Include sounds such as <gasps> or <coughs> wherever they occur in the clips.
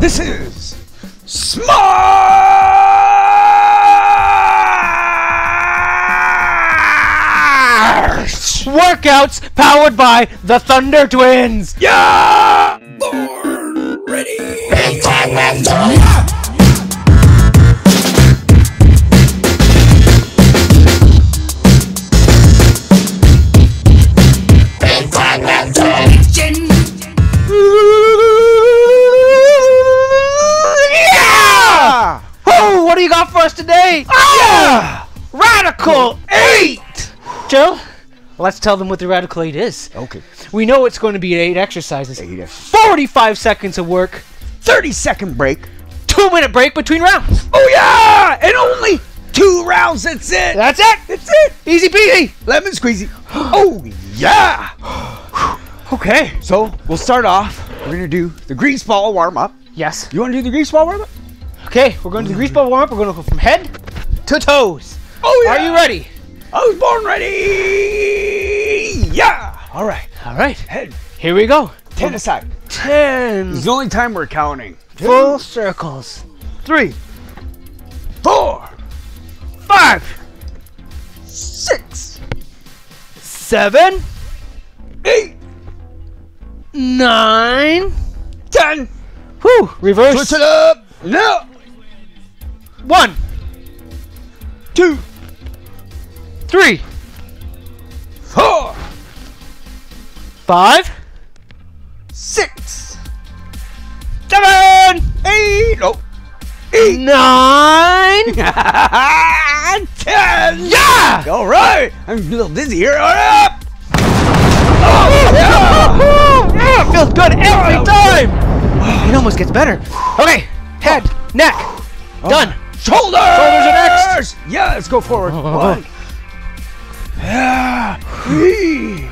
This is Smash! Workouts powered by the Thundur Twins. Yeah! Born ready! Let's tell them what the Radical 8 is. Okay. We know it's going to be eight exercises, Eight. 45 seconds of work, 30 second break. two minute break between rounds. Oh yeah! And only two rounds, that's it! That's it. That's it! Easy peasy. Lemon squeezy. Oh yeah! <gasps> Okay. So we'll start off. We're gonna do the grease ball warm up. Yes. You wanna do the grease ball warm up? Okay, we're going to do the grease ball warm up. We're going to go from head to toes. Oh yeah. Are you ready? I was born ready! Yeah! Alright. All right. Head Here we go. ten aside. Ten. It's the only time we're counting. Full circles. Three. Four. Five. Six. Seven. Eight. Nine. Ten. Whew. Reverse. Switch it up. No. One. Two. Three. Four. Five. Six. Seven. Eight. Oh. Eight. Nine. <laughs> Ten. Yeah! All right. I'm a little dizzy here. All right. Up. Oh, <laughs> yeah. yeah, it feels good every oh, time. Oh. It almost gets better. Okay, head, oh. neck, done. Shoulders! Shoulders are next. Yeah, let's go forward. oh, One. Yeah. Three.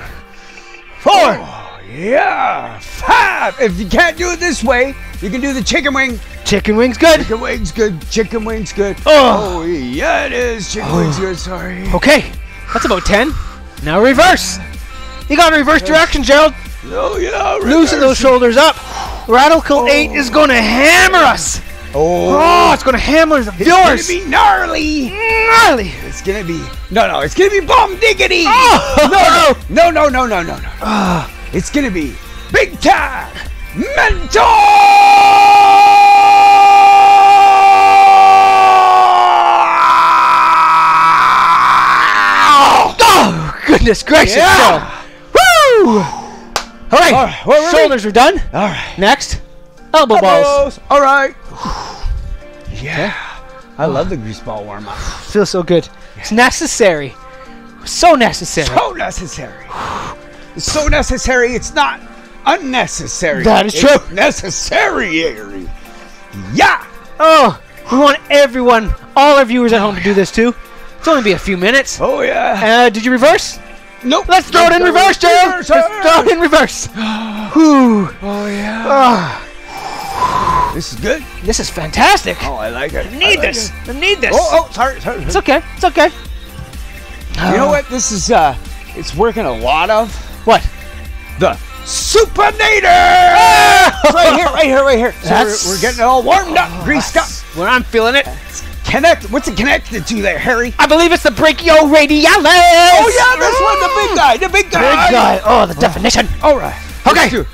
Four. Oh, yeah. Five. If you can't do it this way, you can do the chicken wing. Chicken wings, good. Chicken wings good. Chicken wings good. Oh. Oh, yeah, it is. Chicken wings good. Sorry. Okay, that's about ten. Now reverse. You got to reverse direction, Gerald. Oh, yeah. Loosen those shoulders up. Radical 8 is going to hammer us. Oh, Oh, it's going to hammer the it's gonna be gnarly. Gnarly. It's gonna be no, no. It's gonna be bomb diggity. Oh. No, no, no, no, no, no, no. It's gonna be big time mental. Oh, goodness gracious, Yeah. Gerald. Woo! All right, All right, shoulders are done. All right, Next, elbow balls. All right. <sighs> Yeah, I love the grease ball warm up. <sighs> Feels so good. It's necessary. So necessary. So necessary. It's <sighs> so necessary. It's not unnecessary. That is It's true. Necessary. Yeah. Oh, we want everyone, all our viewers at home to do this too. It's only be a few minutes. Oh yeah. Uh, did you reverse? Nope. Let's throw it in reverse. Reverse, Let's throw it in reverse. <gasps> Whew. Oh yeah. Ah, This is good. this is fantastic. Oh, I like it. I need this. I need this. Oh, oh, sorry, sorry. It's okay. It's okay. You know what? This is uh, it's working a lot of What? the Supinator. right here, right here, right here. So we're, we're getting it all warmed up, greased up. Where I'm feeling it. Connect. What's it connected to there, Harry? I believe it's the brachioradialis. Oh yeah, this one, the big guy, the big guy. Big guy. Oh, the definition. All right. Okay.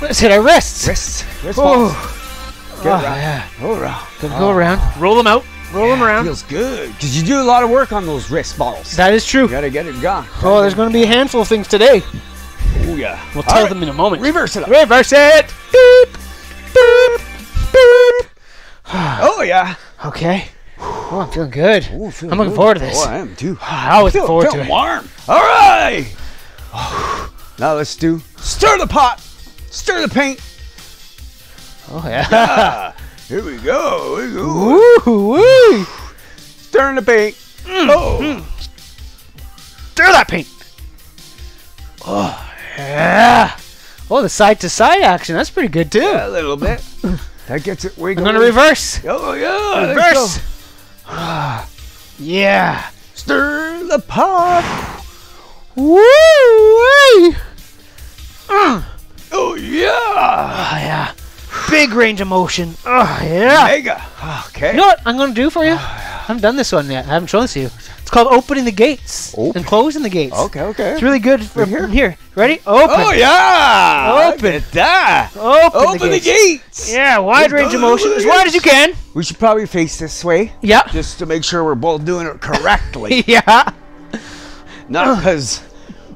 Let's do hit our wrists. wrists. Wrist Oh, balls. Get oh, around. yeah. Go around. Gonna go around. Roll them out. Roll them around. Feels good because you do a lot of work on those wrist balls. That is true. You gotta get it gone. Oh, there's going to be a handful of things today. Oh yeah. We'll All tell right. them in a moment. Reverse it up. Reverse it. Beep. Beep. Beep. <sighs> Oh yeah. Okay. Oh, I'm feeling good. Ooh, feeling I'm looking good. forward to oh, this. Oh, I am too. Ah, I always look Feel, forward to feel it. warm. All right. <sighs> Now let's do stir the pot, stir the paint. Oh yeah. Ah, <laughs> here we go. Here we go. Woo woo. Stirring the paint. Mm, oh, Stir that paint. Oh yeah. Oh, the side to side action. That's pretty good too. yeah, a little bit. <laughs> That gets it I'm gonna reverse. Oh yeah. Reverse. <sighs> Yeah. Stir the pot. Woo wee. Oh yeah. Oh yeah. big range of motion. Oh yeah. Mega. Okay. You know what I'm gonna do for you? Oh, I haven't done this one yet. I haven't shown this to you. It's called opening the gates Open. and closing the gates. Okay, okay. It's really good for Right here? here. Ready? Open. Oh yeah! Open. Look at that. Open, Open the, the gates. gates. Yeah, wide range of motion, as wide as you can. We should probably face this way, Yeah. just to make sure we're both doing it correctly. <laughs> yeah. Not because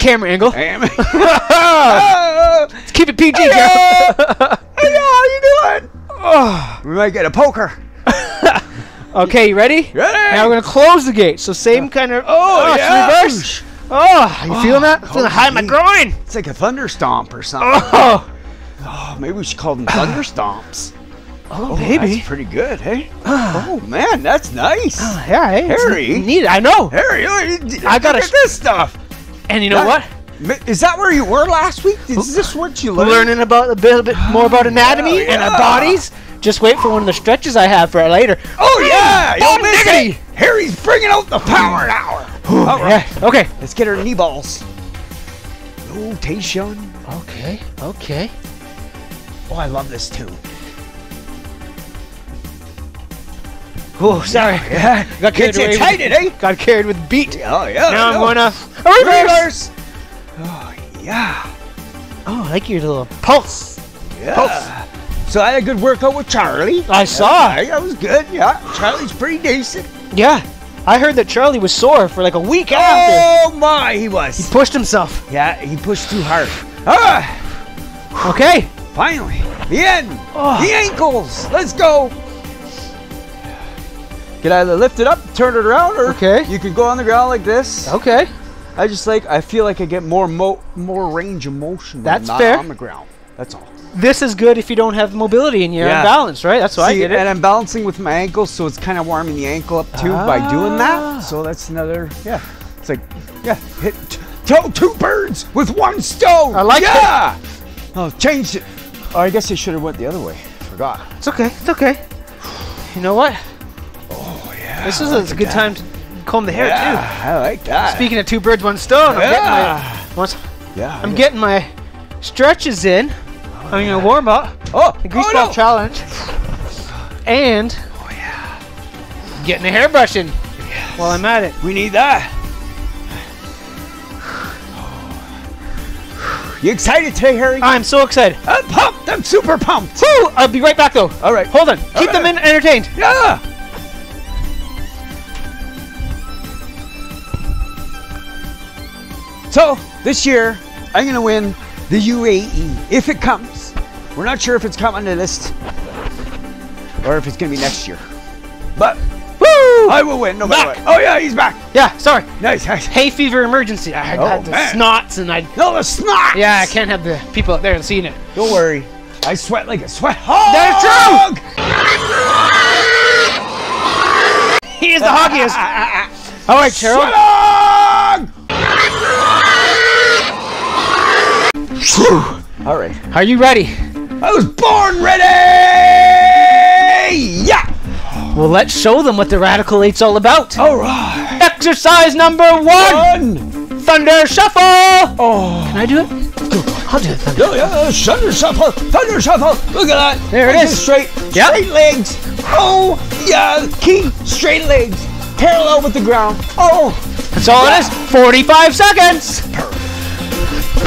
Camera angle. I am. Ah, Let's keep it PG, Hey, Joe. hey, how you doing? Oh, we might get a poker. <laughs> okay, you ready? Ready? Now we're gonna close the gate. So same kind of. Oh, it's yeah. reverse. Oh, you feeling that? I'm feeling high in my groin. It's like a thunder stomp or something. Oh, Oh, maybe we should call them thunder stomps. oh, Oh, baby. That's pretty good, hey? oh, man, that's nice. Yeah, hey, Harry. Neat. I know. Harry, look, I gotta look at sh- this stuff. And you know what? Ma- Is that where you were last week? Is this what you learned? Learning about a bit, bit more about oh, anatomy Oh, and our bodies. Just wait for one of the stretches I have for later. Oh, yeah! You'll miss Harry's bringing out the power hour. All right, Yeah. Okay. let's get her knee balls. Rotation. Okay. Okay. Oh, I love this too. Oh, sorry. Yeah, Got carried away excited, eh? Got carried with beat. Oh, yeah. Now I'm going to reverse. reverse. Oh, yeah. Oh, I like your little pulse. Yeah. So I had a good workout with Charlie. I saw. Yeah, that was good. Yeah, Charlie's pretty decent. Yeah. I heard that Charlie was sore for like a week after. Oh my, he was. He pushed himself. Yeah, he pushed too hard. Ah, Okay. finally, the end. Oh. The ankles. Let's go. Can either lift it up, turn it around, or Okay. you can go on the ground like this. Okay. I just like I feel like I get more mo- more range of motion That's fair. on the ground. That's all. This is good if you don't have mobility and you're Yeah. unbalanced, right? That's why I did it. and I'm balancing with my ankles, so it's kind of warming the ankle up too by doing Ah. that. So that's another, yeah. It's like, yeah, hit kill two birds with one stone. I like it. yeah. Oh, changed it. Oh, I guess I should have went the other way. Forgot. It's okay. It's okay. You know what? Oh yeah. This is I a like good that. time to comb the hair Yeah, I like that. Speaking of two birds, one stone, I'm Yeah. getting my once yeah. I'm getting my stretches in. Oh, I'm gonna warm up Oh, oh the grease oh, ball no. challenge, and Oh yeah. getting a hairbrushing while I'm at it. We need that. You excited today, Harry? I'm so excited. I'm pumped. I'm super pumped. Woo! I'll be right back though. All right. Hold on. Keep them in entertained. Yeah. So this year, I'm gonna win the UAE if it comes. We're not sure if it's coming to this or if it's gonna be next year, but Woo! I will win no matter Back. what. Oh yeah, he's back. yeah. Sorry. Nice, nice. Hay fever emergency. I had, Oh, had the man. snots and I. No, the snot. Yeah, I can't have the people out there seeing it. Don't worry. I sweat like a sweat hog. That's true. <laughs> He is the hoggiest. <laughs> All right, Cheryl. All right. Are you ready? I was born ready! Yeah! Well, let's show them what the Radical Eight's all about. All right. Exercise number one: One. Thunder Shuffle. Oh. Can I do it? I'll do it. Thunder. Yeah, yeah, thunder shuffle, thunder shuffle. Look at that. There it is. Straight, Yep. straight legs. Oh, yeah, key, straight legs, parallel with the ground. Oh, That's all it is. 45 seconds.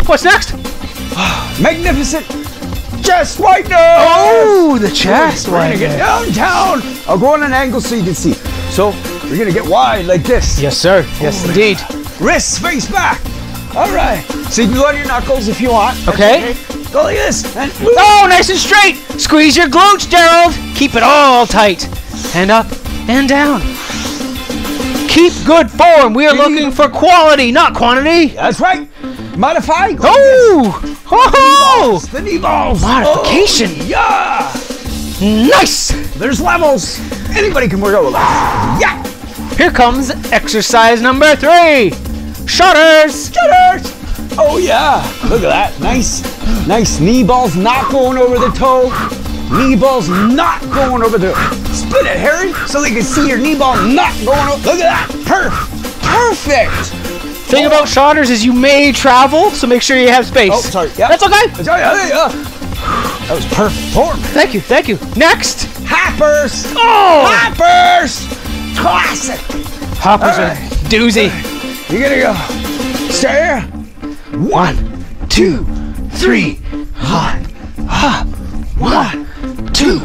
What's next? <sighs> magnificent. Chest widener. Oh, the chest We're gonna get downtown. I'll go on an angle so you can see. So we're gonna get wide like this. Yes, sir. Yes, indeed. Wrists face back. All right. So you can go on your knuckles if you want. Okay. Go like this. And. Oh, nice and straight. Squeeze your glutes, Gerald. Keep it all tight. And up and down. Keep good form. We are looking for quality, not quantity. That's right. Modify. Go Oh! Oh! The knee balls. Modification. Oh, yeah. Nice! There's levels. Anybody can work out with that. Yeah. Here comes exercise number three. Shutters. Shutters. Oh yeah. Look at that. Nice. Nice knee balls not going over the toe. Knee balls not going over the. Spin it, Harry, so they can see your knee ball not going over. Look at that. Perfect. Perfect. Thing about shutters is you may travel, so make sure you have space. Oh, sorry. Yeah. That's okay. Right, yeah. Uh, that was perfect form. Thank you, thank you. Next! Hoppers! Oh! Hoppers! Classic! Hopper's are a right. doozy. You gotta go. Stay here. One, two, three. Hop, hop. One, two,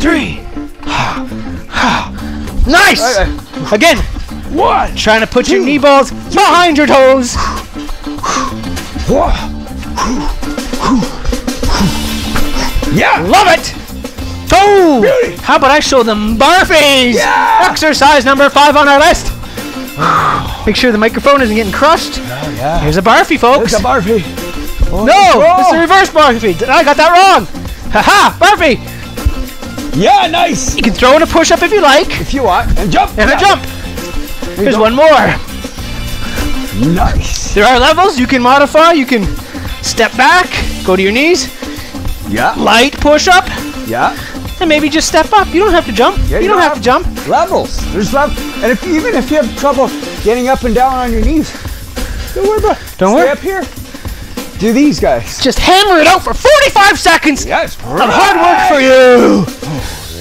three. Ha, ha. Nice! Okay. Again, One, trying to put your knee balls behind your toes. Yeah. Love it! Oh! Beauty. How about I show them barfies? Yeah. Exercise number five on our list. Make sure the microphone isn't getting crushed. Oh yeah. Here's a barfie, folks. Oh, it's a barfie. Oh, no, it's oh. reverse barfie. I got that wrong. Haha, barfie. Yeah, nice. You can throw in a push-up if you like, If you want, and jump. and a jump. There There's one more. <laughs> Nice. There are levels you can modify. You can step back, go to your knees, Yeah. light push-up, Yeah. and maybe just step up. You don't have to jump. Yeah, you, don't have, to jump. Levels. There's levels. And if even if you have trouble getting up and down on your knees, don't worry about it. Don't Stay worry. up here. Do these guys. Just hammer it out for 45 seconds Yeah, it's of hard work for you.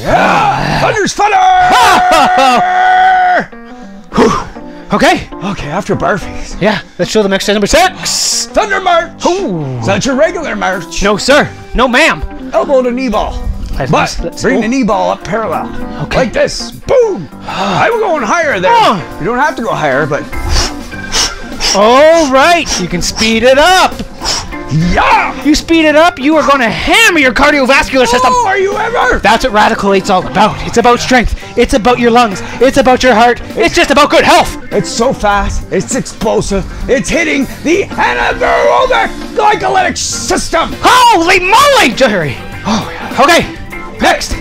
Yeah. Thunder's Thunder! <laughs> Okay. okay, after barfies. Yeah. Let's show them exercise number six. Thunder March. Ooh. Is that your regular march? No, sir. No, ma'am. Elbow to knee ball. But let's- bring oh. the knee ball up parallel. Okay. Like this. Boom. <sighs> I'm going higher there. Oh. You don't have to go higher, but All right. You can speed it up. Yeah. You speed it up, you are going to hammer your cardiovascular oh, system. Oh, are you ever? That's what Radical 8's all about. It's about strength. It's about your lungs. It's about your heart. It's just about good health. It's so fast. It's explosive. It's hitting the anaerobic glycolytic system. Holy moly, Jerry. Oh, yeah. Okay. Next.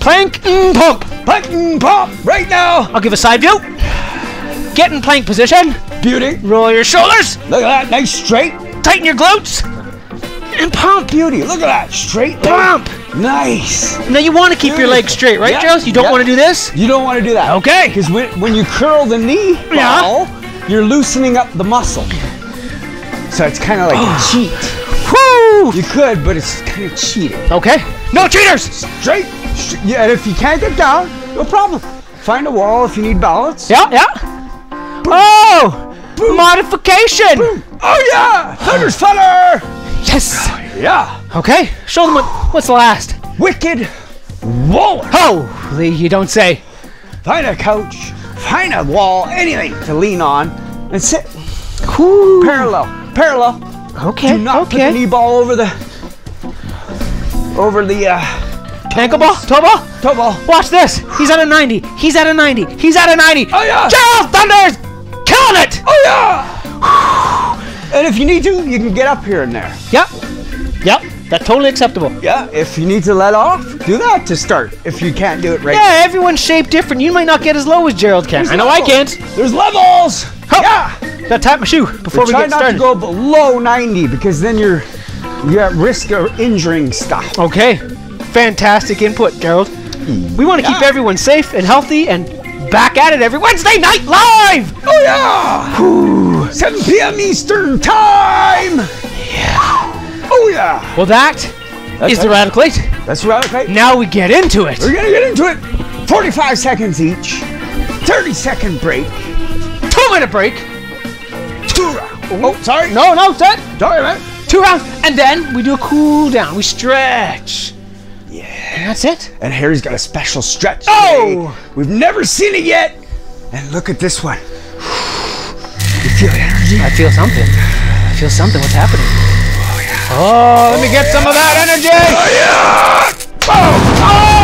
Plank and pump. Plank and pump right now. I'll give a side view. Get in plank position. Beauty. Roll your shoulders. Look at that. Nice straight. Tighten your glutes. And pump. Beauty. Look at that. Straight leg. Pump. Nice. Now you want to keep your legs straight, right, Yeah. Gerald? You don't Yeah. want to do this? You don't want to do that. Okay. Because when, when you curl the knee Yeah. ball, you're loosening up the muscle. So it's kind of like a <sighs> cheat. Woo! You could, but it's kind of cheating. Okay. No cheaters. Straight. Yeah, and if you can't get down, no problem. Find a wall if you need balance. Yeah, yeah. Oh! Modification! Oh yeah! Thunder's Thunder! Yes! Yeah. Okay, show them what, what's the last. Wicked Waller. Holy, you don't say. Find a couch, find a wall, anything to lean on, and sit Whew. parallel. Parallel. Okay, Do not put the knee ball over the over the uh, Ankle ball, toe ball. toe ball. Watch this. He's at a 90. He's at a 90. He's at a 90. Oh yeah! Gerald Thundur's killing it. Oh yeah! <gasps> and if you need to, you can get up here and there. Yep. Yep. That's totally acceptable. Yeah, if you need to let off, do that to start. If you can't do it right. Yeah, everyone's shaped different. You might not get as low as Gerald can. There's I know I can't. There's levels. Ho. Yeah. Gotta tap my shoe before we Try get not started. to go below 90 because then you're you're at risk of injuring stuff. Okay. Fantastic input, Gerald. We want to keep everyone safe and healthy and back at it every Wednesday night live. Oh yeah! 7 p.m. Eastern time. Yeah. Oh yeah. Well, that is the. Radical 8. That's right. Okay. Now we get into it. We're gonna get into it. 45 seconds each. 30 second break. Two minute break. Two rounds. Oh, sorry. No, no, set. Sorry, man. Two rounds. And then we do a cool down. We stretch. Yeah. That's it. And Harry's got a special stretch. Oh! today. We've never seen it yet. And look at this one. You feel energy? I feel something. I feel something. What's happening? Oh, yeah. Oh, let me get some of that energy. Oh yeah! Oh! oh!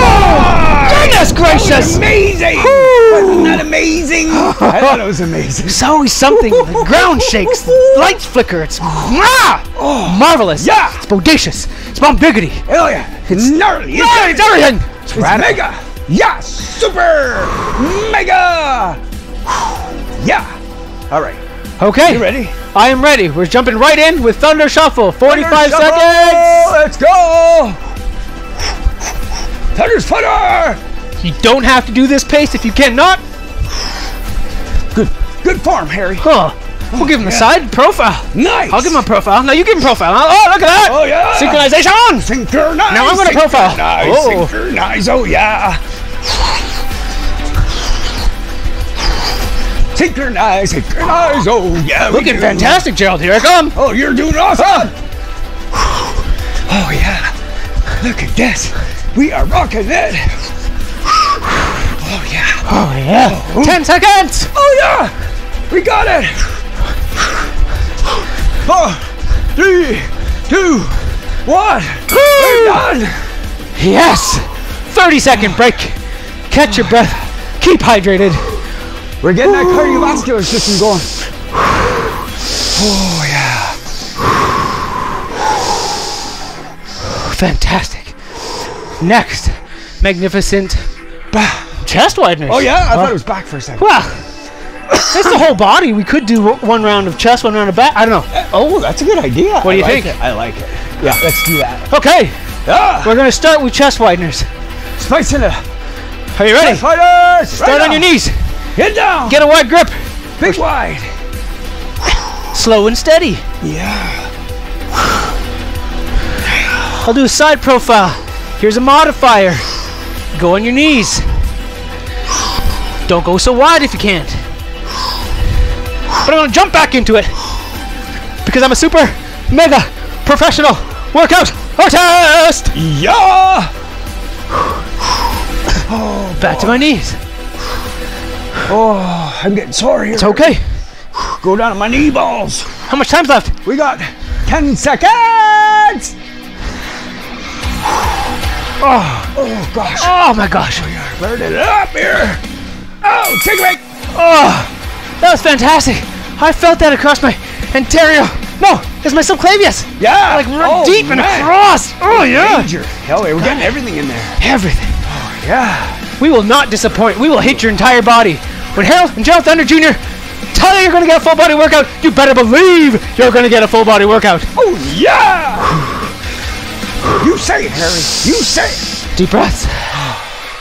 oh! Goodness That gracious. was amazing! Whew. Wasn't that amazing? <laughs> I thought it was amazing. There's always something. The ground shakes. The lights flicker. It's ah, marvelous. Yeah. It's bodacious. It's bombiggity. Hell yeah! It's gnarly! It's, Yeah, it's everything. it's it's mega! Yeah! Super! Mega! Yeah! Alright. Okay. You ready? I am ready. We're jumping right in with Thunder Shuffle. 45 Thunder seconds. Shuffle! Let's go! Thunder's Thunder! You don't have to do this pace if you cannot. Good, good form, Harry. Huh. We'll give him the side profile. Nice. I'll give him a profile. Now you give him profile. Oh, oh, look at that. Oh yeah. Synchronization. Synchronize. Now I'm gonna profile. Synchronize. Oh. Synchronize. Oh yeah. Synchronize. Synchronize. Oh yeah. Looking fantastic, Gerald. Here I come. Oh, you're doing awesome. Oh yeah. Look at this. We are rocking it. Oh yeah. Oh yeah. Ten seconds. Oh yeah! We got it! Four, three, two, one. We're done! Yes. Thirty second break. Catch your breath. Keep hydrated. We're getting that cardiovascular system going. Oh yeah. Fantastic. Next, magnificent chest wideners. Oh yeah? I thought it was back for a second. Well, it's the whole body. We could do one round of chest, one round of back. I don't know. Eh, oh, that's a good idea. What do you I like think? It. I like it. Yeah, let's do that. Okay, Yeah. we're gonna start with chest wideners. Spicing it. Are you ready? Fighters! Start on your knees. Get down. Get a wide grip. big wide. Slow and steady. Yeah. <sighs> I'll do a side profile. Here's a modifier. Go on your knees. Don't go so wide if you can't. But I'm gonna jump back into it because I'm a super mega professional workout artist. Yeah. Oh, Back to my knees. Oh, I'm getting sore here. It's okay. Go down to my knee balls. How much time's left? We got 10 seconds. Oh, oh gosh. Oh my gosh. Oh, yeah. Burn it up here. Oh, take a break. Oh, that was fantastic. I felt that across my anterior. No, it's my subclavius. Yeah. Like right oh, deep and across. Oh yeah. Major. Hell, yeah, we're getting everything in there. Everything. Oh yeah. We will not disappoint. We will hit your entire body. When Harold and Gerald Thundur Jr. tell you you're going to get a full body workout, you better believe you're going to get a full body workout. Oh, yeah. <sighs> You say it, Harry. You say it. Deep breaths.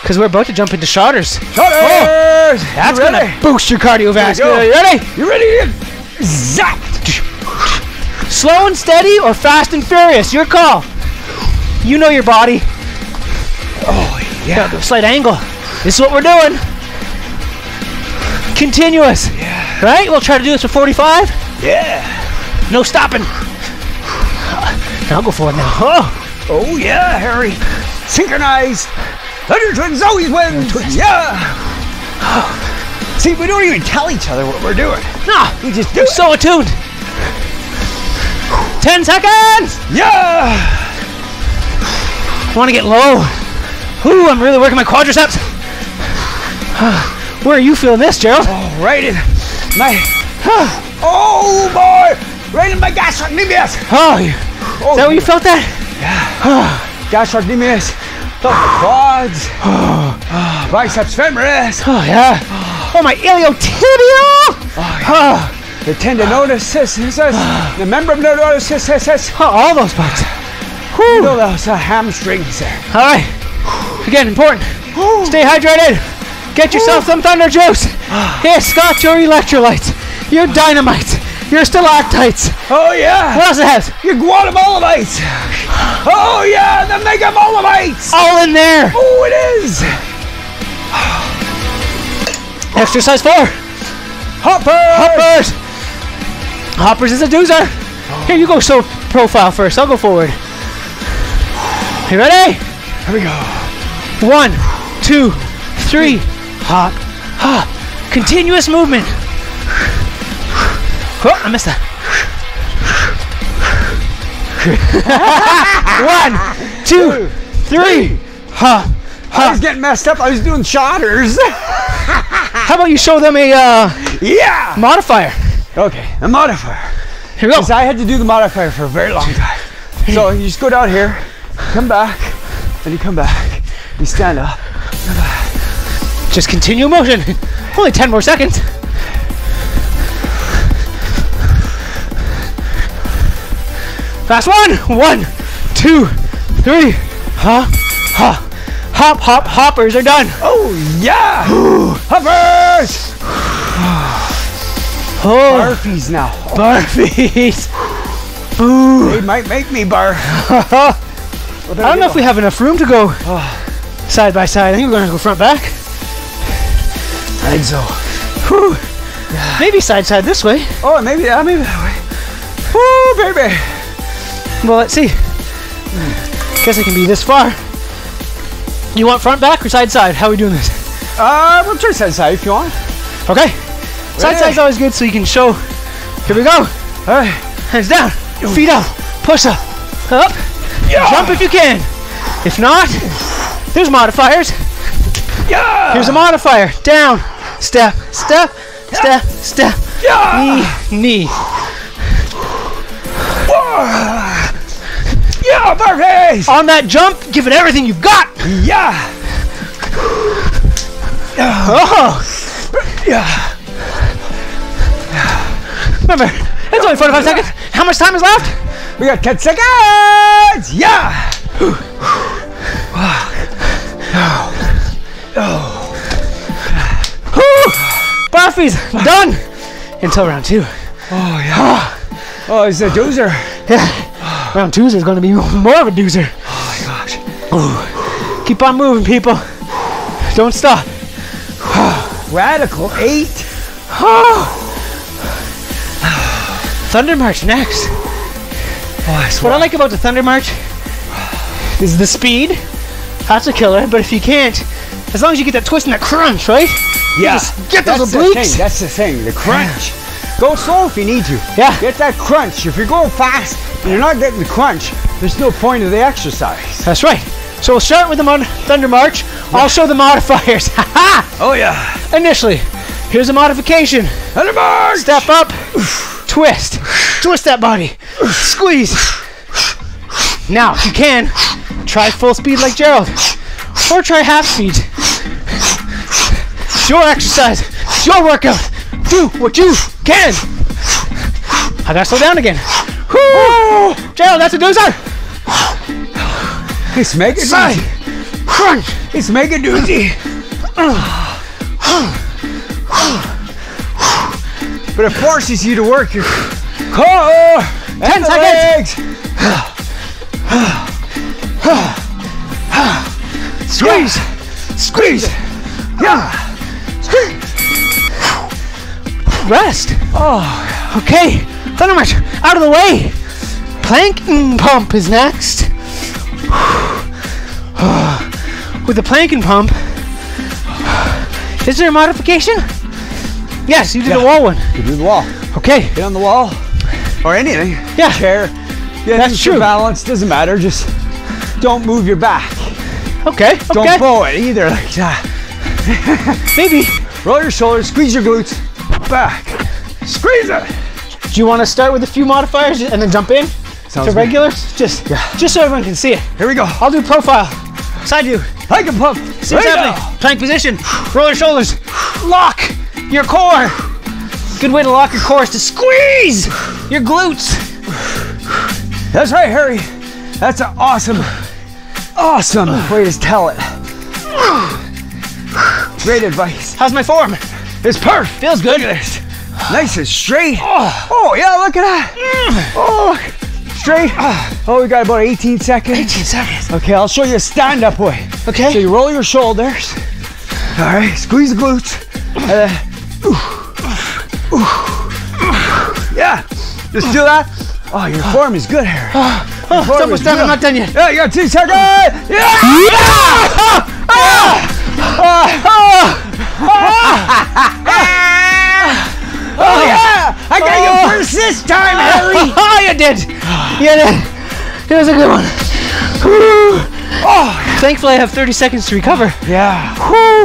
Because we're about to jump into shotters. Shutters. Oh, that's going to boost your cardiovascular. go. You ready? You ready? Zap. Slow and steady or fast and furious? Your call. You know your body. Oh, yeah. Got a slight angle. This is what we're doing. Continuous. Yeah. Right? We'll try to do this for 45. Yeah. No stopping. I'll go for it now. Oh. Oh, yeah, Harry. Synchronized. Thundur Twins always win. Twins, Yeah. See, we don't even tell each other what we're doing. No, We just do so attuned. 10 seconds. Yeah. Want to get low. Ooh, I'm really working my quadriceps. Where are you feeling this, Gerald? Oh, right in my. Oh, boy. Right in my gastrocnemius. Oh, you, Oh, is that where you oh, felt that? Yeah. Gastrocnemius. Quads. <sighs> Ah, biceps femoris. Oh, yeah. Oh, my iliotibial. Oh, <sighs> The tendinosis. <sighs> The membranosis. oh, all those parts. Whew. know those uh, hamstrings there. All right. Again, important. Stay hydrated. Get yourself some thunder juice. Yes, got your electrolytes, your dynamite, your stalactites. Oh, yeah. What else it has? Your Guatemalabites. Oh, yeah. The mega megamolabites. All in there. Oh, it is. Exercise four. Hoppers. Hoppers. Hoppers is a doozer. Here, you go show profile first. I'll go forward. You ready? Here we go. One, two, three. Hop, hop. Continuous movement. Oh, I missed that. <laughs> One, two, three. Hop, I was getting messed up. I was doing shotters. <laughs> How about you show them a uh, yeah. modifier? Okay, a modifier. Here we go. Because I had to do the modifier for a very long time. So you just go down here, come back, and you come back. You stand up. Just continue motion. Only 10 more seconds. Fast one. One, two, three. Huh? Huh. Hop, hop, hoppers are done. Oh yeah! <gasps> Hoppers! <sighs> Oh, Barfies now. barfies. <laughs> Boo. They might make me barf. <laughs> I don't know if we have enough room to go ah. side by side. I think we're going to go front back. I think so. Whew. <sighs> Maybe side side this way. Oh, maybe that, maybe that way. Woo, baby. Well, let's see. Guess I can be this far. You want front back or side side? How are we doing this? Uh, we'll try side side if you want. Okay. Side Ready? side's always good so you can show. Here we go. All right. Hands down. Feet up. Push up. Up. Yeah. Jump if you can. If not, there's modifiers. Yeah. Here's a modifier. Down. Step. Step. Step. Step. Yeah. Knee. Knee. Yeah, barfies. On that jump, give it everything you've got. Yeah. Oh. Yeah. Remember, it's only 45 seconds. How much time is left? We got 10 seconds. Yeah. Oh. Oh. Barfies. Done. Until round two. Oh, yeah. Oh, it's a doozer. Yeah. Round two is going to be <laughs> more of a doozer. Oh, my gosh. Keep on moving, people. Don't stop. <sighs> Radical 8. <sighs> Thunder March next. Oh, I What. I like about the Thunder March is the speed. That's a killer, but if you can't, as long as you get that twist and that crunch, right? Yeah. just get those That's the obliques. thing. That's the thing. The crunch. Go slow if you need to. Yeah. Get that crunch. If you're going fast you're not getting the crunch, there's no point of the exercise. That's right. So we'll start with the mod- Thunder March. I'll show the modifiers. <laughs> Ha ha! Oh, yeah. Initially, here's a modification. Thunder march. Step up, twist, twist that body, squeeze. Now, if you can, try full speed like Gerald, or try half speed. It's your exercise, it's your workout. Do what you can. I gotta slow down again. Gerald, that's a doozer. It's mega Side, doozy. crunch. It's mega doozy. But it forces you to work your core. Ten and seconds. legs. Squeeze. Squeeze. Yeah. Rest. Oh, Okay, Out of the way. Planking pump is next. <sighs> With the planking pump, is there a modification? Yes, you did Yeah. the wall one. you do the wall. Okay, Get on the wall or anything. Yeah. Chair. Yeah, That's true. balance doesn't matter. Just don't move your back. okay, Don't okay. bow it either like that. Maybe. Roll your shoulders, squeeze your glutes, back. Squeeze it. Do you want to start with a few modifiers and then jump in Sounds to good. regulars? Just, just so everyone can see it. Here we go. I'll do profile. Side view. Like a pump. See what's happening. Plank position. Roll your shoulders. Lock your core. Good way to lock your core is to squeeze your glutes. That's right, Harry. That's an awesome, awesome way to tell it. Great advice. How's my form? It's perfect. Feels good. Look at this. Nice and straight. Oh. oh, yeah, look at that. Mm. Oh, straight. Ah. Oh, we got about 18 seconds. 18 seconds. Okay, I'll show you a stand-up way. Okay. So you roll your shoulders. All right, squeeze the glutes. And then, ooh, ooh. Yeah, just do that. Oh, your form is good, Harry. Oh, it's form almost done. I'm not done yet. Yeah, you got two seconds. Yeah. Ah. Ah. Oh yeah! I got you first this time, Harry. <laughs> Oh, you did. You did. It was a good one. Oh Thankfully, I have 30 seconds to recover. yeah.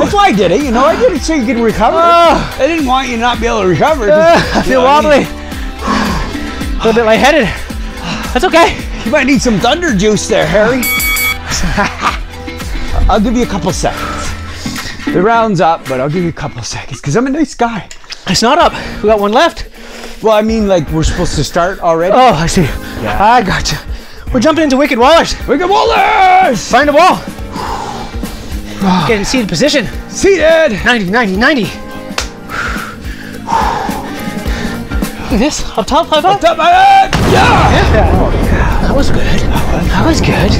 That's why I did it. You know, I did it so you could recover. Oh. I didn't want you to not be able to recover. Uh, I feel what I wobbly. A little bit lightheaded. That's okay. You might need some thunder juice there, Harry. <laughs> I'll give you a couple seconds. The round's up, but I'll give you a couple seconds because I'm a nice guy. It's not up. We got one left. Well, I mean, like we're supposed to start already. Oh, I see. Yeah. I gotcha. We're jumping into Wicked Wallers. Wicked Wallers! Find a wall. Get in seated position. Seated. 90, 90, 90. This up top, high five. Top my head. Yeah. That was good. That was good.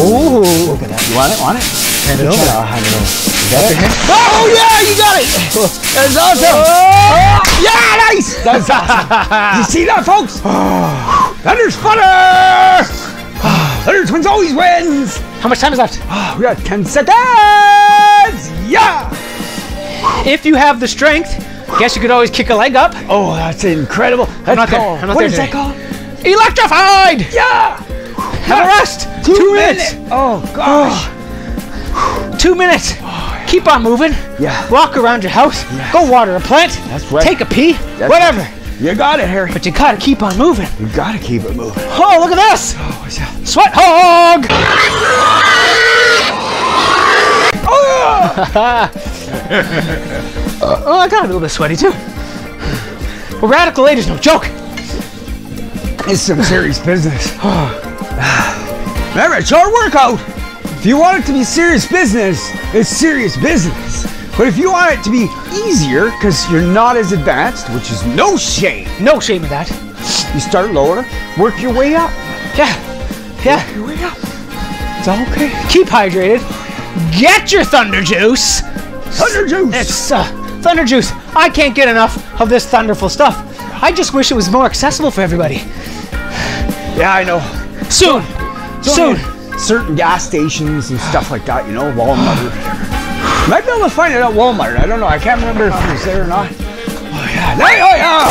Ooh. Look at that. You want it? Want it? Hand it over. Hand it over. Got it? Oh yeah, you got it. That's awesome. Oh. Yeah, nice. That's <laughs> awesome. you see that, folks? <sighs> Oh. Thunder's funner. <sighs> Thundur Twins always wins. How much time is left? Oh, <sighs> we got 10 seconds. Yeah. If you have the strength, guess you could always kick a leg up. Oh, that's incredible. That's called. What is that called? Electrified. Yeah. Have a rest. Two, Two minutes. minutes. Oh gosh. Two minutes. Keep on moving. Yeah. Walk around your house. Yes. Go water a plant. That's right. Take a pee. That's whatever. You got it, Harry. But you gotta keep on moving. You gotta keep it moving. Oh, look at this. Oh, that? Sweat hog. <laughs> Oh, Oh, I got a little bit sweaty too. Well, radical eight is no joke. it's some serious business. <sighs> <sighs> Remember, it's your workout. If you want it to be serious business, it's serious business. But if you want it to be easier, because you're not as advanced, which is no shame, No shame in that. you start lower, work your way up. Yeah. Yeah. Your way up. It's all okay. Keep hydrated. Get your thunder juice. Thunder juice. It's uh, thunder juice. I can't get enough of this thunderful stuff. I just wish it was more accessible for everybody. yeah, I know. Soon. It's Soon. Certain gas stations and stuff like that, you know, Walmart. You might be able to find it at Walmart. I don't know. I can't remember if it was there or not. Oh yeah. There- Oh yeah.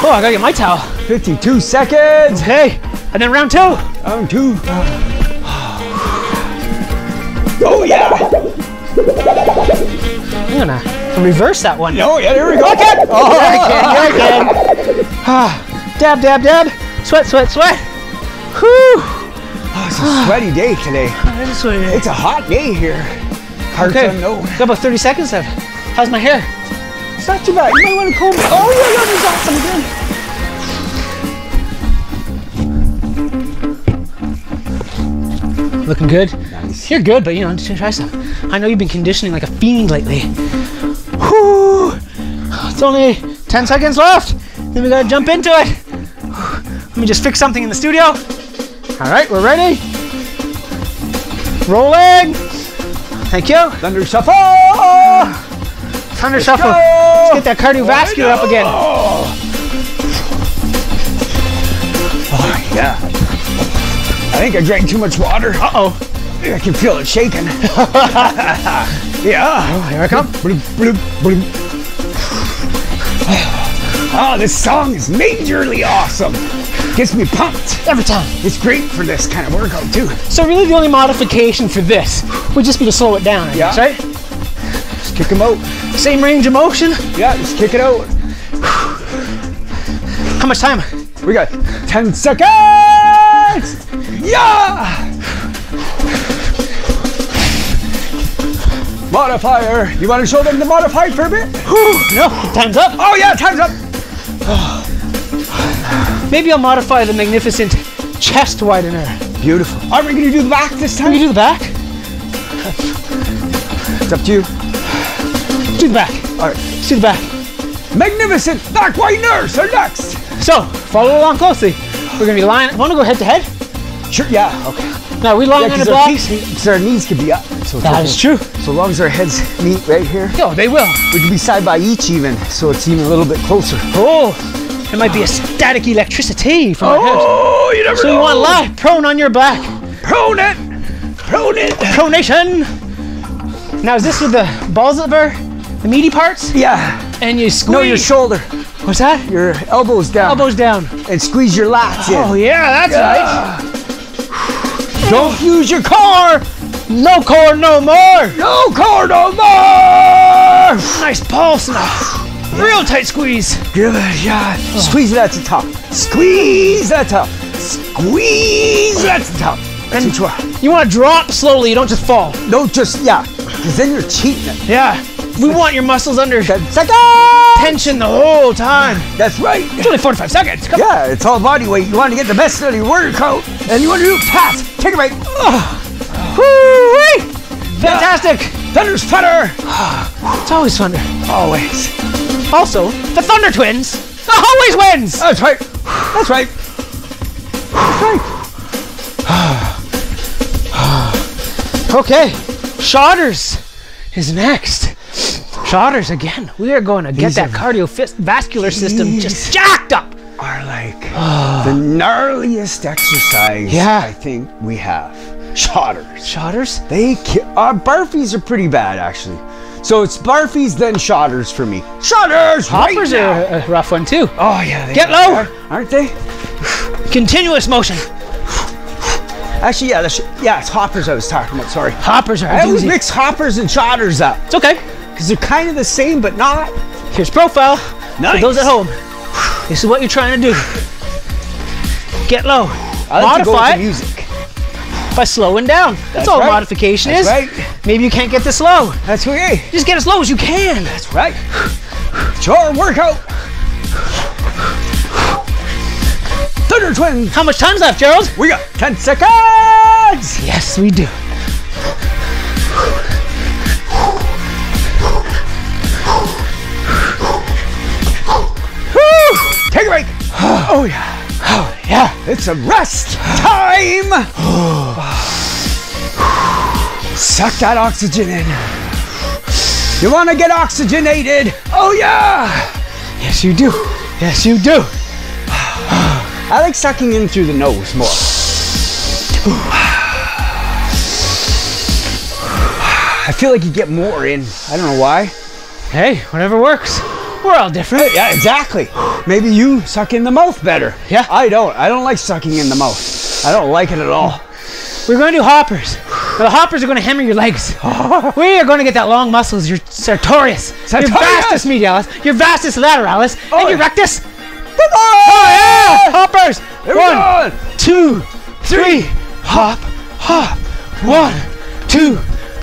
Oh, I gotta get my towel. 52 seconds. Okay. And then round two. Round two. Oh yeah. I'm gonna reverse that one. Oh yeah. There we go. Okay. Oh, Yeah. Yeah, I can. Ah, dab, dab, dab. Sweat, sweat, sweat. Whew. Oh, it's a sweaty day today. <sighs> I'm sweaty. It's a hot day here. Hard Okay. to know. Got about 30 seconds left. How's my hair? It's not too bad. You might want to comb it. Oh yeah, that was awesome again. Looking good? Nice. You're good, but you know, just try some. I know you've been conditioning like a fiend lately. Whew. It's only 10 seconds left. Then we gotta jump into it. Let me just fix something in the studio. All right, we're ready. Rolling. Thank you. Thunder shuffle. Thunder shuffle. go. Let's get that cardiovascular up again. Oh yeah. I think I drank too much water. Uh oh. I can feel it shaking. <laughs> yeah. Oh, Here I come. Bloop, bloop, bloop. Oh, this song is majorly awesome. Gets me pumped. Every time. It's great for this kind of workout too. So really, the only modification for this would just be to slow it down. I Yeah. guess, right? Just kick them out. Same range of motion. Yeah, just kick it out. How much time? We got 10 seconds. Yeah. Modifier. You want to show them the modifier for a bit? No, time's up. Oh yeah, time's up. Maybe I'll modify the magnificent chest widener. Beautiful. Are we gonna do the back this Can time? we do the back? <laughs> It's up to you. Do the back. All right. Let's do the back. Magnificent back wideners are next. So, follow along closely. We're gonna be lying. Want to go head to head? Sure. Yeah. Okay. Now we lying Yeah, on the because our, knees could be up. So That okay. is true. So long as our heads meet right here, Yo, they will. we can be side by each even, so it's even a little bit closer. Oh, it might be a static electricity from our head. Oh, you never So you want to lie prone on your back. Prone it. Prone it. Pronation. Now is this with the balls of our the meaty parts? Yeah. And you squeeze. No, your shoulder, What's that? your elbows down, Elbows down. and squeeze your lats in. Oh yeah, that's right. Don't use your car. No core, no more. No car no more. Nice pulse a real tight squeeze. Give it a shot. Oh. Squeeze it at the top. Squeeze that top. Squeeze at the top. That's what you want. To drop slowly. You don't just fall. Don't just, yeah, because then you're cheating it. Yeah. We want your muscles under Ten tension the whole time. That's right. It's only 45 seconds. Come Yeah, it's all body weight. You want to get the best out of your workout, and you want to do fast. Take a break. Woo-wee! Fantastic. Thunder's Thunder! <sighs> It's always thunder. Always. Also, the Thundur Twins always wins. That's right. That's right. That's right. Okay, Shotters is next. Shotters again. We are going to get These that cardiovascular system just jacked up. Are like <sighs> the gnarliest exercise Yeah. I think we have. Shotters. Shotters? They ki- uh, barfies are pretty bad actually. So it's barfies then shotters for me. Shotters. right Hoppers now. are a rough one too. Oh yeah. Get low. aren't they? Continuous motion. Actually, yeah. That's, yeah, it's hoppers I was talking about. Sorry. Hoppers are I always mix hoppers and shotters up It's okay. because they're kind of the same but not. Here's profile Nice. for those at home. This is what you're trying to do. Get low. I like to go with music. By slowing down. That's, That's all right. modification That's is. right. Maybe you can't get this low. That's okay. Just get as low as you can. That's right. It's your workout. Thundur Twins. How much time's left, Gerald? We got 10 seconds. Yes, we do. Take a break. <sighs> Oh yeah. Yeah. It's a rest time. <sighs> Suck that oxygen in. You want to get oxygenated? Oh yeah. Yes, you do. Yes, you do. <sighs> I like sucking in through the nose more. <sighs> I feel like you get more in. I don't know why. Hey, whatever works. We're all different. Yeah, exactly. Maybe you suck in the mouth better. Yeah. I don't. I don't like sucking in the mouth. I don't like it at all. We're going to do hoppers. Now, the hoppers are going to hammer your legs. <laughs> we are going to get that long muscles, your sartorius, your vastus medialis, your vastus lateralis, Oh, and your rectus. yeah. rectus. Oh Yeah, hoppers. Here go. two, three, hop, hop. One, two,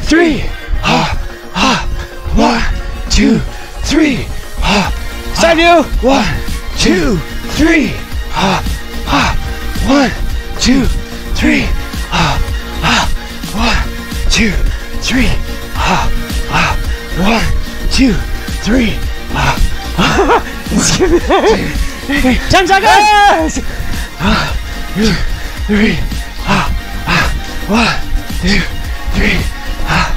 three, hop, hop. One, two, three, hop. Side view. One, two, three, hop, hop. One, two, three, hop, hop. One, two, three, hop, hop. One, two, three, hop. Ten seconds. Three, ah, ah, one, two, three, ah,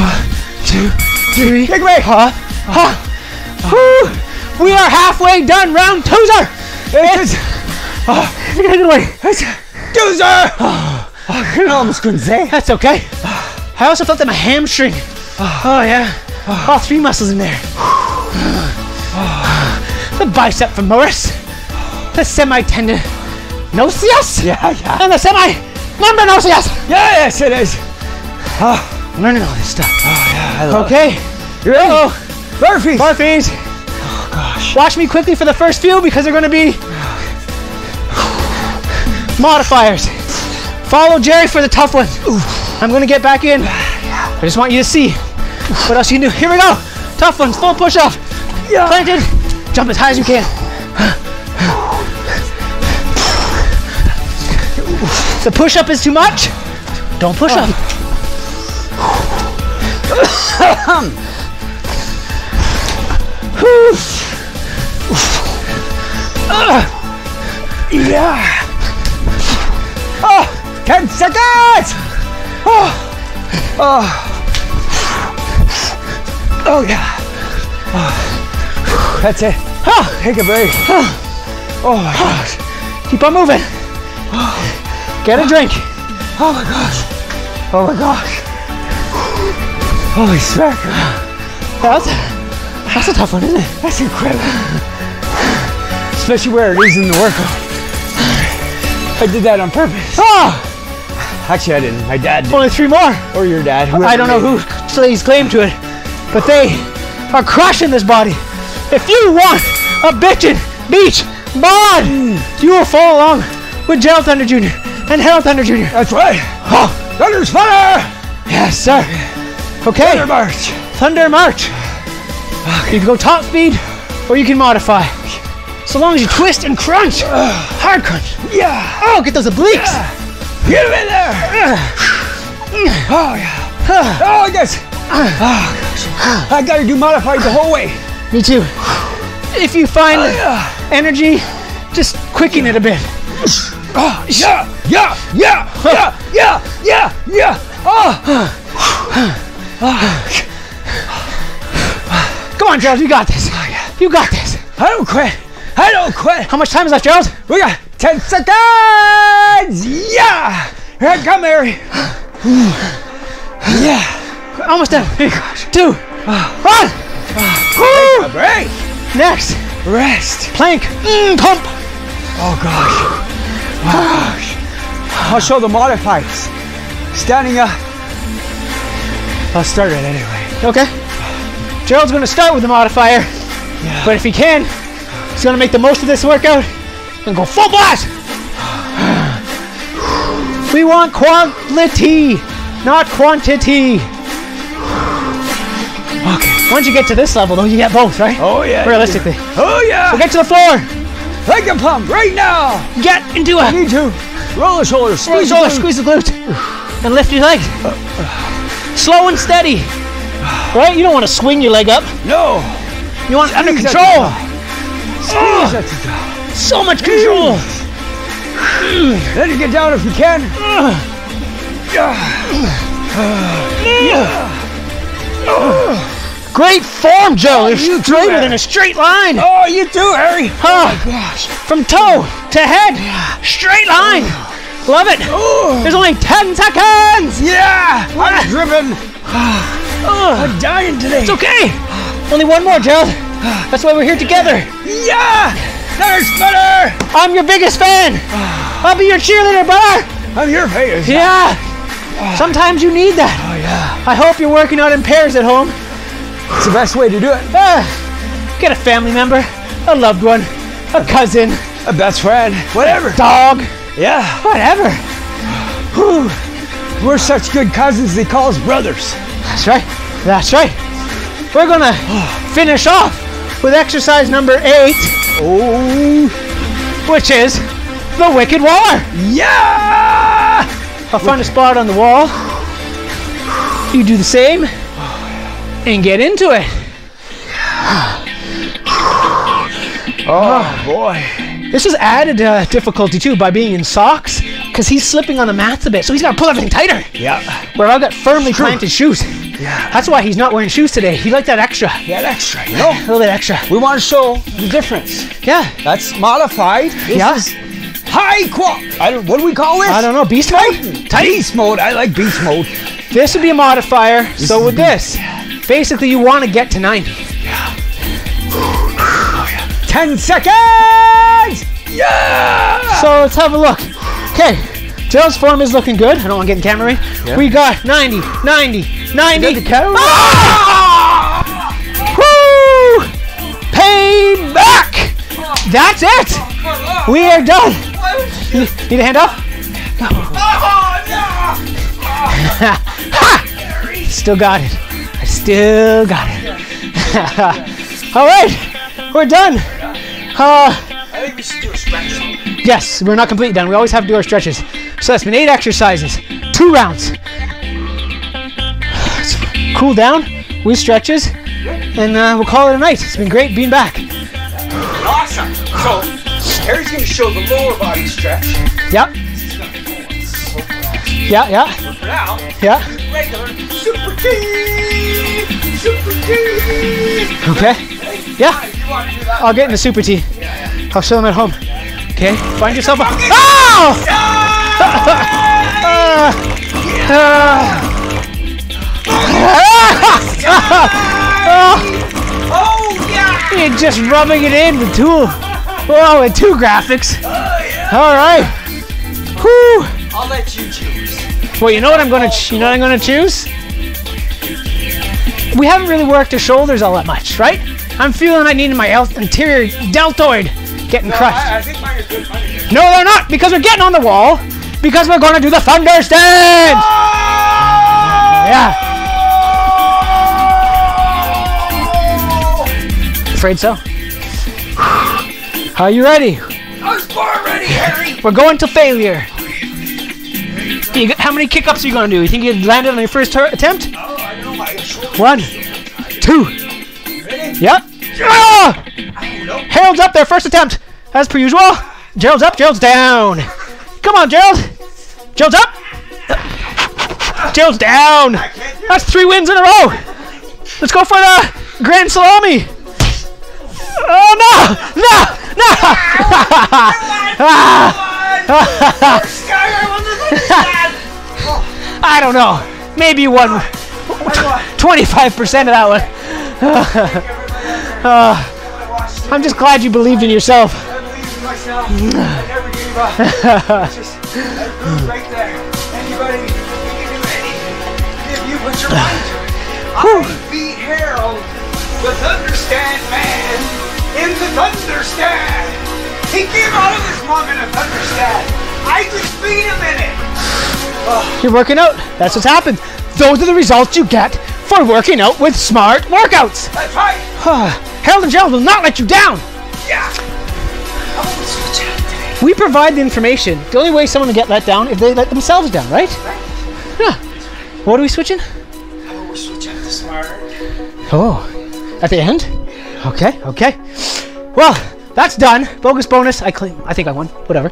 one, two, three. Take a break. Ha, ha. Whew. We are halfway done. Round twozer. It's You're gonna get away. Doozer. I almost couldn't say. That's okay. I also felt that my hamstring. Ah. Oh yeah. Ah. All three muscles in there. <sighs> The bicep femoris. The semi-tendinous. Yeah, yeah. And the semi-membranous. Yes, it is. Ah. I'm learning all this stuff. Oh, I love Okay. You ready? Uh-oh. Murphy. Barfies. Oh gosh. Watch me quickly for the first few because they're going to be modifiers. Follow Jerry for the tough ones. I'm going to get back in. I just want you to see what else you can do. Here we go. Tough ones. Full push off. Yeah. Planted. Jump as high as you can. The push up is too much, don't push oh. up. <coughs> <coughs> Yeah. Oh, 10 seconds. Oh. Oh. Oh yeah. Oh. That's it. Oh, Take a break. Oh my gosh. keep on moving. Get a drink. Oh my gosh. Oh my gosh. Holy smacker. That's, that's a tough one, isn't it? That's incredible. Especially where it is in the workout. I did that on purpose. Ah, Actually, I didn't. My dad did. only three more. Or your dad. I don't know who lays claim to it, but they are crushing this body. If you want a bitchin' beach bod, you will follow along with Gerald Thundur Jr. and Harold Thundur Jr. That's right. Oh, Thunder's fire. Yes, sir. Okay, Thunder march. Thunder March. You can go top speed or you can modify. So long as you twist and crunch. Hard crunch. Yeah. Oh, get those obliques. Get him in there. <sighs> Oh yeah. Oh, I guess. Oh, gosh. I gotta do modified the whole way. Me too. If you find oh, Yeah. energy, just quicken it a bit. Oh, yeah, yeah, yeah, yeah, yeah, yeah, yeah. Oh, <sighs> <sighs> oh. Come on, Gerald, you got this. You got this. I don't quit. I don't quit. How much time is left, Gerald? We got 10 seconds. Yeah. Here I come, Mary. <sighs> Yeah. Almost done. Three, two, one. Woo! A break. Next, Rest. plank. Mm, pump. Oh, gosh. Oh, gosh. I'll show the modifieds. Standing up. I'll start it anyway. Okay. Gerald's going to start with the modifier, Yeah. but if he can, he's going to make the most of this workout and go full blast. <sighs> We want quality, not quantity. Okay. Once you get to this level, though, you get both, right? Oh, yeah. Realistically. Oh, yeah. Get to the floor. Leg and pump right now. Get into a Need to. Roll the shoulders. Roll the glute. squeeze the glute, and lift your leg. Uh, uh. Slow and steady. Right? You don't want to swing your leg up. No. You want under Squeeze the control. top. Squeeze at the top. So much control. <sighs> Let it get down if you can. <sighs> Great form, Joe. Oh, You're you too, straighter man. than a straight line. Oh, you too, Harry. Huh. Oh, gosh. From toe to head, straight line. Oh. Love it. Oh. There's only 10 seconds. Yeah. I'm driven. I'm dying today. It's okay. Only one more, Gerald. That's why we're here together. Yeah. There's better. I'm your biggest fan. I'll be your cheerleader, brother. I'm your face. Yeah. Sometimes you need that. Oh, yeah. I hope you're working out in pairs at home. It's the best way to do it. Ah, get a family member, a loved one, a cousin, A best friend. Whatever. dog, Yeah. whatever. Whew. We're such good cousins, they call us brothers. That's right. That's right. We're gonna finish off with exercise number eight, Oh. which is the Wicked Waller. Yeah. I'll find a spot on the wall. You do the same and get into it. Oh, boy. This is added uh, difficulty too by being in socks because he's slipping on the mats a bit, so he's got to pull everything tighter. Yeah. Where I've got firmly planted shoes. Yeah. That's why he's not wearing shoes today. He liked that extra. That extra, you know? A little bit extra. We want to show the difference. Yeah. That's modified. This Yeah. is high qual. I don't. What do we call this? I don't know. Beast mode? Beast mode. I like beast mode. This would be a modifier. so is would this. Basically, you want to get to 90. Yeah. Ten seconds. Yeah. So let's have a look. Okay. Gerald's form is looking good. I don't want to get in camera way. We got 90, 90, 90. the camera? Ah! Woo! Paid back. That's it. We are done. Need a hand up? ha! <laughs> Still got it. I still got it. <laughs> All right, we're done. Uh, I think we should do a stretch. yes, we're not completely done. We always have to do our stretches. So that's been eight exercises, two rounds. Cool down with stretches, and uh, we'll call it a night. It's been great being back. Awesome. So Harry's going to show the lower body stretch. Yep. Yeah, yeah, For now, yeah. regular super T. Super T. Okay. Yeah. If you want to do that. I'll get in the super T. I'll show them at home. Okay. Find yourself a. Oh! Ah! Oh <laughs> yeah. You're just rubbing it in with two. Oh, with two graphics. Oh yeah. All right. Whew. I'll let you choose. Well, you know what I'm gonna. Ch- you know what I'm gonna choose. We haven't really worked the shoulders all that much, right? I'm feeling I need my el- anterior deltoid getting crushed. I think mine are good. Mine are good. No, they're not, because we're getting on the wall. Because we're gonna do the thunder stand. Yeah. Afraid so. Are you ready? I was born ready, Harry. We're going to failure. Got, how many kick-ups are you gonna do? You think you landed on your first attempt? Oh, I know my. One, two. Ready? Yep. Ah! I. Harold's up there, first attempt, as per usual. Gerald's up, Gerald's down. Come on, Gerald. Gerald's up. Gerald's down. That's three wins in a row. Let's go for the grand salami. Oh no! No! No! <laughs> I don't know. Maybe won 25% of that one. <laughs> Uh, I'm just glad you believed in yourself. I believe in myself. I never gave up. Just that move right there. Anybody can do anything if you put your mind to it. I beat Harold, the Thunderstand man, in the Thunderstand. He came out of his mom in a Thunderstand. I just beat him in it. You're working out. That's what's happened. Those are the results you get for working out with smart workouts. That's right. <sighs> Harold and Gerald will not let you down. Yeah. I'm. We provide the information. The only way someone will get let down if they let themselves down, right? right. Yeah. What are we switching? I'm gonna switch out to smarter. Oh, at the end? Okay, okay. Well, that's done. Bogus bonus. I claim. I think I won. Whatever.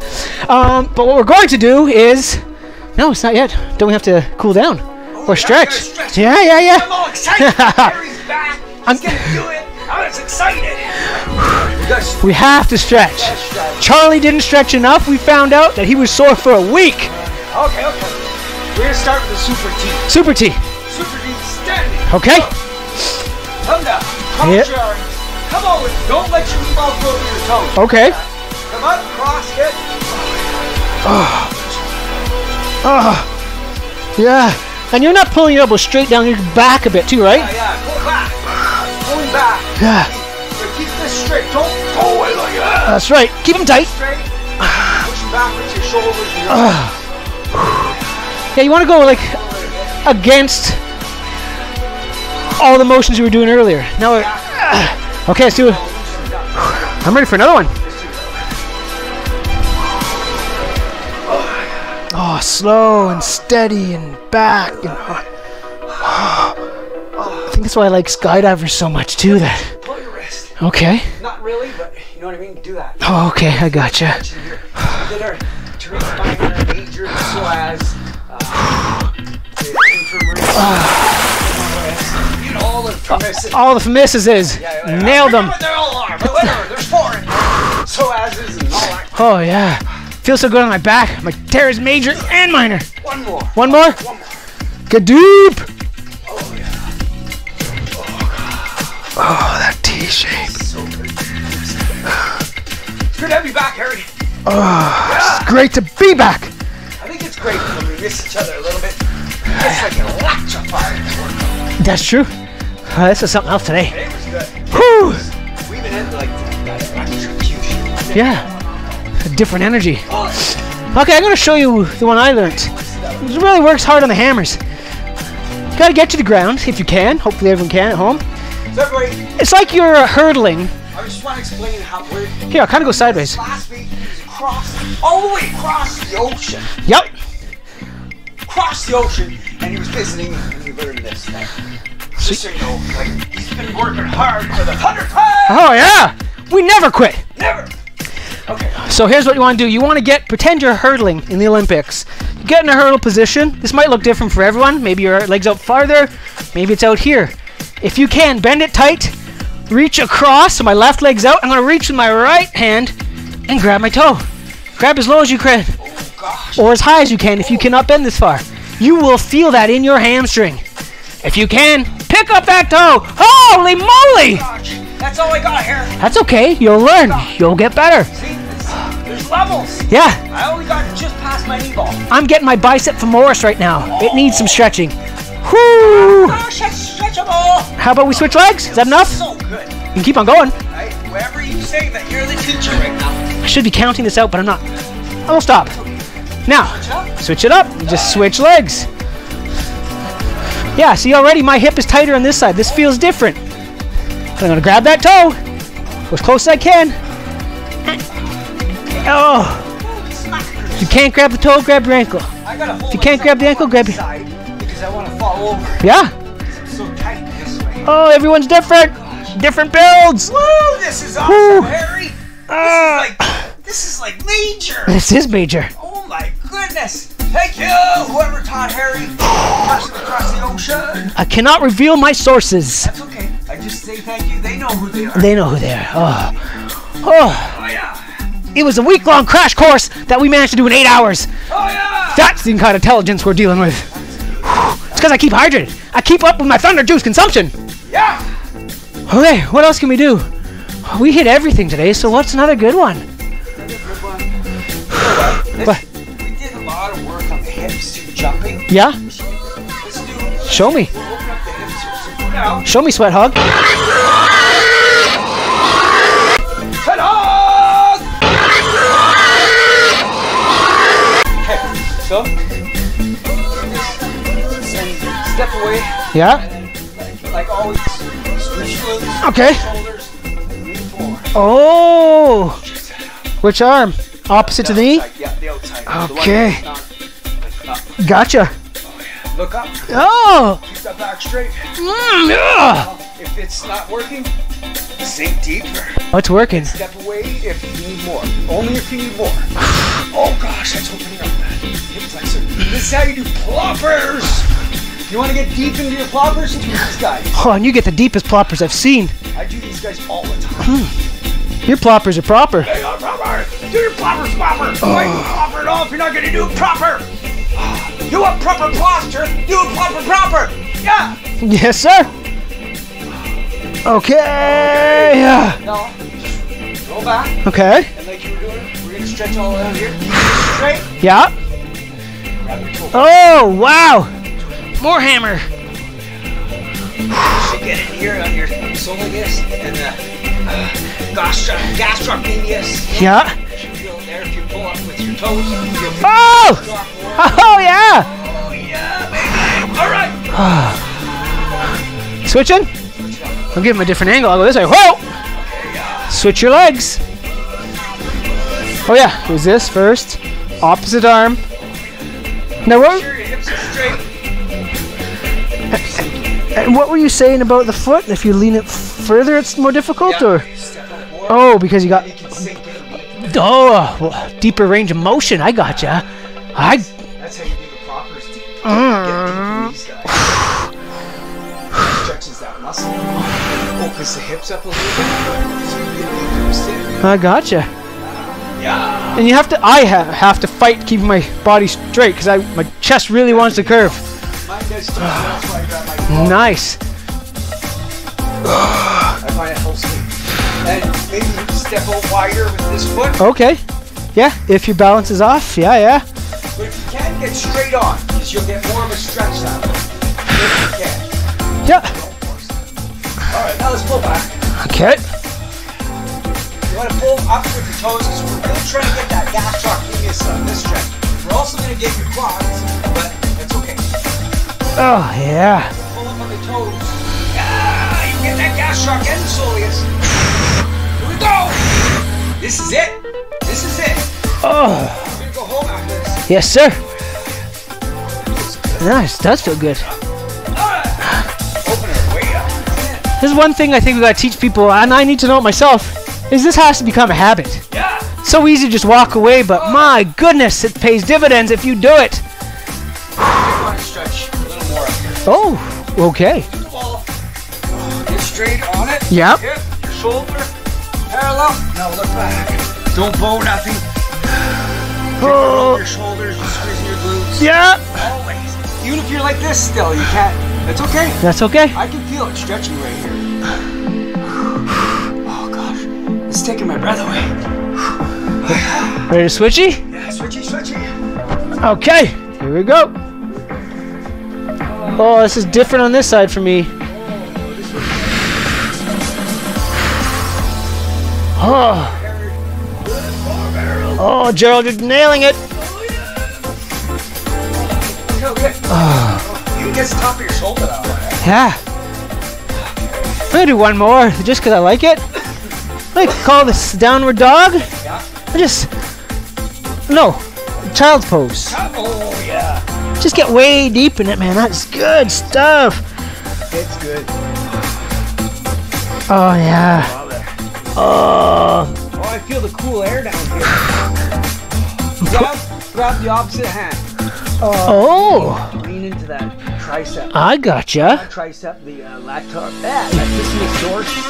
Um, but what we're going to do is, no, it's not yet. Don't we have to cool down or stretch? stretch. Yeah, yeah, yeah. I'm all excited. <laughs> Harry's back. He's gonna do it. I was excited. We gotta stretch. We have to stretch. Charlie didn't stretch enough. We found out that he was sore for a week. Okay, okay. We're gonna start with the super T. Super T. Super T standing. Okay. Come down. Come Yeah. Jerry. Come on Don't let your ball go to your toes. Okay. Come up, cross hit. Ah. Ah. Yeah. And you're not pulling your elbow straight down your back a bit too, right? Yeah, yeah. Pull back. Yeah. But keep this straight. Don't go away like that. That's right. Keep them tight. Straight. Pushing back with your shoulders your <sighs> Yeah, you want to go like against all the motions you were doing earlier. Now, we're, <sighs> okay, let's do it. <sighs> I'm ready for another one. Oh, slow and steady and back and. I think that's why I like skydivers so much too. That Pull your wrist. okay. Not really, but you know what I mean? Do that. Oh, okay, I gotcha. That are Teresa Minor, Major, psoas, uh, the infirmary, all the permissive. All the misses is Yeah, yeah, yeah. nailed them. forget what they all are, but whatever. There's four in there. psoas's and all that. Oh yeah, feels so good on my back. My teres major and minor. One more. One more. One more. Gadoop. Oh, that T shape. So. It's good to have you back, Harry. Oh, It's great to be back. I think it's great when we miss each other a little bit. It's like electrifying. That's true. Uh, this is something else today. Today was good. Whew. We even had like that. Yeah. A different energy. Okay, I'm gonna show you the one I learned. It really works hard on the hammers. Gotta get to the ground if you can. Hopefully everyone can at home. It's like you're hurdling. I just want to explain how we're. Here, I'll kind of go sideways. Last week he across, all the way across the ocean. Yep. Across the ocean, and he was visiting and we learned this. Just so you know, like, he's been working hard for the hundred pounds. Oh yeah. We never quit. Never. Okay. So here's what you want to do. You want to get pretend you're hurdling in the Olympics. Get in a hurdle position. This might look different for everyone. Maybe your legs out farther. Maybe it's out here. If you can, bend it tight. Reach across. So my left leg's out. I'm going to reach with my right hand and grab my toe. Grab as low as you can, Oh gosh. or as high as you can if you cannot bend this far. You will feel that in your hamstring. If you can, pick up that toe. Holy moly! Oh, gosh. That's all I got here. That's okay. You'll learn. Oh, You'll get better. See, there's levels. Yeah. I only got just past my knee ball. I'm getting my bicep femoris right now. It needs some stretching. Whoo! How about we switch legs? Is that enough? So good. You can keep on going. Right? Wherever you say that you're the teacher right now. I should be counting this out, but I'm not. I won't stop. Now, switch it up. You just switch legs. Yeah, see already my hip is tighter on this side. This feels different. So I'm gonna grab that toe. Go as close as I can. Oh, If you can't grab the toe, grab your ankle. I gotta hold If you can't grab the ankle, grab your. because I want to fall over. Yeah. Oh, everyone's different. Different builds. Woo! This is awesome, Woo. Harry. This Ah. is like this is like major. This is major. Oh my goodness! Thank you, whoever taught Harry. Person across the ocean. I cannot reveal my sources. That's okay. I just say thank you. They know who they are. They know who they are. Oh. Oh. Oh yeah. It was a week long crash course that we managed to do in eight hours. Oh yeah. That's the kind of intelligence we're dealing with. It's because I keep hydrated. I keep up with my thunder juice consumption. Yeah. Okay, what else can we do? We hit everything today, so what's another good one? What? We did a lot of work on the hips too, jumping. Yeah? Let's do. Show me. We'll open up the hips here. So for now, Show me, sweat hog. ta-da! Okay. So. Step away. Yeah? Okay. Oh! Which arm? Opposite to the knee? Okay. Gotcha. Look up. Oh! Keep that back straight. Mm. If it's not working, sink deeper. Oh, it's working. Step away if you need more. Only if you need more. Oh gosh, that's opening up that hip flexor. This is how you do ploppers. You want to get deep into your ploppers? Do these guys. Oh, and you get the deepest ploppers I've seen. I do these guys all the time. Your ploppers are proper. Hey, uh, proper. Do your ploppers proper. Why you plopper at all if you're not going to do it proper? <sighs> You want proper posture? Do it proper proper. Yeah. Yes, sir. Okay. yeah. Now, roll back. Okay. And like you were doing, we're going to stretch all around here. It straight. Yeah. Grab your toe. Oh, wow. More hammer. should get in here on your soleus and the uh, gastro- gastrocnemius. Yeah. You should feel there if you pull up with your toes. Oh! Oh, yeah. Oh yeah, baby. All right. <sighs> Switching? I'll give him a different angle. I'll go this way. Whoa! Switch your legs. Oh, yeah. Resist first. Opposite arm. Now, what, and what were you saying about the foot? If you lean it further, it's more difficult? Or? you up more. Oh, because you got. You can sink in. Oh, well, deeper range of motion. I gotcha. I. That's how you do the proper deep. Get these. Stretches that muscle. Opens the hips up a little bit. So you get deeper stiff. I gotcha. Yeah. And you have to. I ha- have to fight keeping my body straight because I my chest really wants to curve. Nice. I find it helps me. And maybe you can step a wider with this foot. Okay. Yeah. If your balance is off. Yeah. Yeah. But if you can, get straight on, because you'll get more of a stretch that way. If you can. Yeah. It. Alright, now let's pull back. Okay. You want to pull up with your toes, because we're really trying to get that gastrocnemius on this stretch. We're also going to get your quads, but. Oh yeah. Pull up on the toes. Yeah, you get that gastroc and the soleus. Here we go. This is it. This is it. Oh. We're going to go home after this. Yes, sir. Nice. Does feel good. Open it way up. This is one thing I think we gotta teach people, and I need to know it myself. Is this has to become a habit. Yeah. So easy to just walk away, but oh. my goodness, it pays dividends if you do it. Oh, okay. ball. Get straight on it. Yep. Hip, your shoulder, parallel. Now look back. Don't bow nothing. Oh, Your shoulders, you squeeze your glutes. yeah. Always. Even if you're like this still, you can't. It's okay. That's okay. I can feel it stretching right here. <sighs> Oh gosh. It's taking my breath away. <sighs> Ready to switchy? Yeah, switchy, switchy. Okay, here we go. Oh, this is different on this side for me. Oh, oh, Gerald, you're nailing it. Okay. You can get the top of your shoulder way. Yeah. I'm gonna do one more just because I like it. I call this downward dog. Yeah. I just no child's pose. Oh yeah. Just get way deep in it, man. That's good stuff. It's good. Oh yeah. Oh. Oh, I feel the cool air down here. grab, grab the opposite hand. Oh. Lean into that tricep. I gotcha. tricep, the uh, lactar, yeah.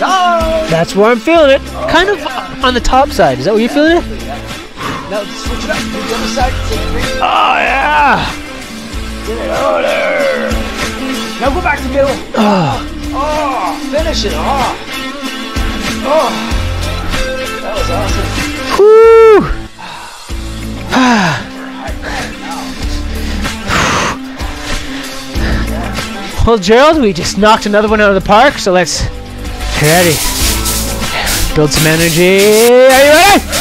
Oh! That's where I'm feeling it. Kind of on the top side. Is that where you're feeling it? Now switch it up to the other side. Oh yeah. Get it over there. Now go back to the middle. Oh. Oh, finish it off. Oh, that was awesome. Whew. <sighs> well, Gerald, we just knocked another one out of the park, so let's get ready. Build some energy. Are you ready?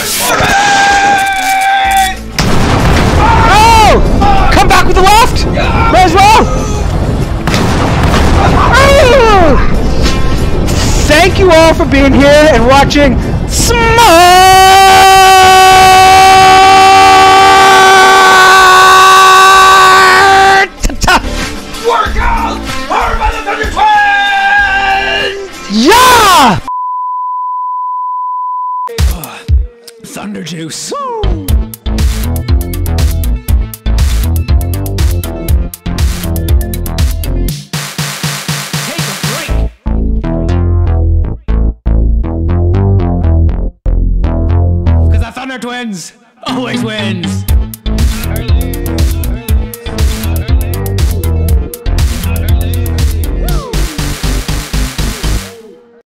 Thank you all for being here and watching Smart